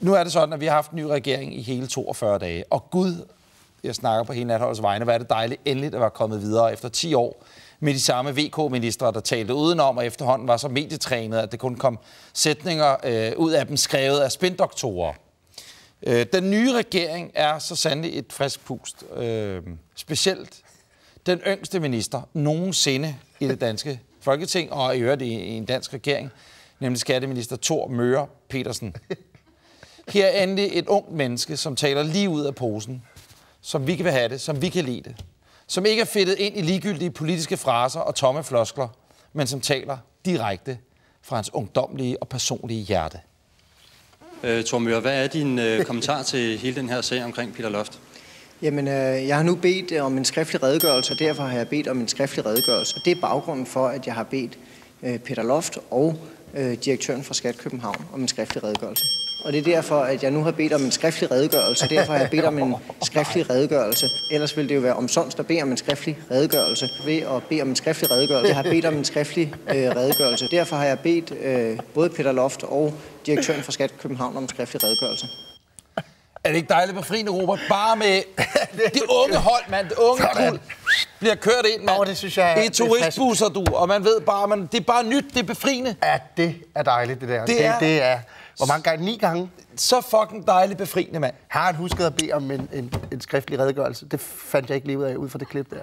Nu er det sådan, at vi har haft en ny regering i hele 42 dage, og Gud, jeg snakker på hele natholdets vegne, hvor er det dejligt endeligt at være kommet videre efter 10 år med de samme VK-ministre, der talte udenom, og efterhånden var så medietrænet, at det kun kom sætninger øh, ud af dem skrevet af spindoktorer. Øh, den nye regering er så sandelig et frisk pust. Øh, specielt den yngste minister nogensinde i det danske Folketing, og i øvrigt i, i en dansk regering, nemlig skatteminister Thor Møre Petersen. Her er endelig et ungt menneske, som taler lige ud af posen, som vi kan have det, som vi kan lide det. Som ikke er fedtet ind i ligegyldige politiske fraser og tomme floskler, men som taler direkte fra hans ungdomlige og personlige hjerte. Øh, Tormør, hvad er din øh, kommentar til hele den her sag omkring Peter Loft? Jamen, øh, jeg har nu bedt øh, om en skriftlig redegørelse, og derfor har jeg bedt om en skriftlig redegørelse. Og det er baggrunden for, at jeg har bedt Peter Loft og øh, direktøren for Skat København om en skriftlig redegørelse. Og det er derfor, at jeg nu har bedt om en skriftlig redegørelse. Derfor har jeg bedt om en skriftlig redegørelse. Ellers ville det jo være omsonst at bede om en skriftlig redegørelse. Ved at bede om en skriftlig redegørelse. Jeg har bedt om en skriftlig øh, redegørelse. Derfor har jeg bedt øh, både Peter Loft og direktøren for Skat København om en skriftlig redegørelse. Er det ikke dejligt befriende, Robert? Bare med det unge hold, mand. Det unge kul bliver kørt ind, mand. Åh, det synes jeg er- I er turistbusser, du. Og man ved bare, man, det er bare nyt. Det er befriende. Ja, det er dejligt, det der. Det er- det, det er hvor mange gange? Ni gange Så fucking dejligt befriende, mand. har han husket at bede om en, en, en skriftlig redegørelse. Det fandt jeg ikke lige ud af, ud fra det klip der.